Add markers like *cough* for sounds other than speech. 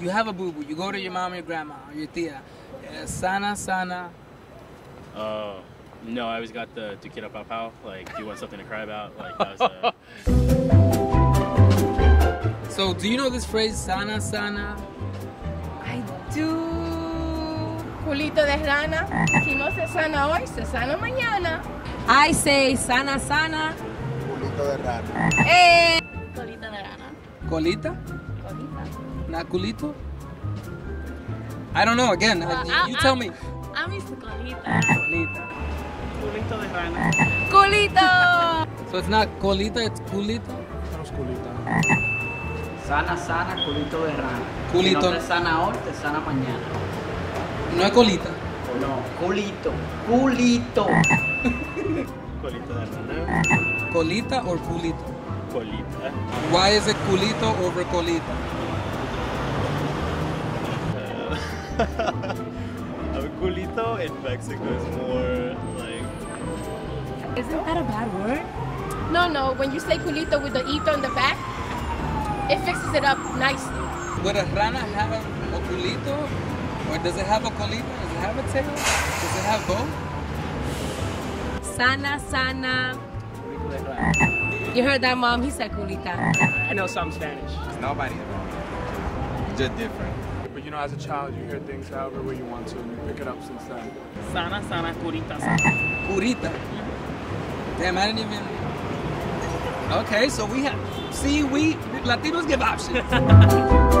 You have a boo boo. You go to your mom or your grandma or your tia. Uh, sana, sana. Oh, no, I always got the to kira pao pao. Like, do you want something to cry about? Like, that was, uh, *laughs* So, do you know this phrase, sana, sana? I do. Culito de rana. Si no se sana hoy, se sana mañana. I say sana sana. Culito de rana. Eh. Colita de rana. Colita? Colita. Not culito? I don't know. Again, uh, you, you tell me. I'm used to colita. Colita. Culito. *laughs* So it's not colita, it's culito. *laughs* Sana, sana, culito de rana. Culito. Si no te sana hoy, te sana mañana. No es colita. No, culito. Culito. *laughs* colita de rana. Colita or culito? Colita. Why is it culito over colita? Uh, *laughs* a culito in Mexico is more like. Isn't that a bad word? No, no. When you say culito with the ito in the back, it fixes it up nicely. Would a rana have a, a culito? Or does it have a colita? Does it have a tail? Does it have both? Sana sana. You heard that, mom? He said culita. I know some Spanish. Nobody Just different. But you know, as a child, you hear things however way you want to, and you pick it up since then. Sana, sana, curita, sana. Curita. Damn, I didn't even. Okay, so we have. See, we Latinos give options.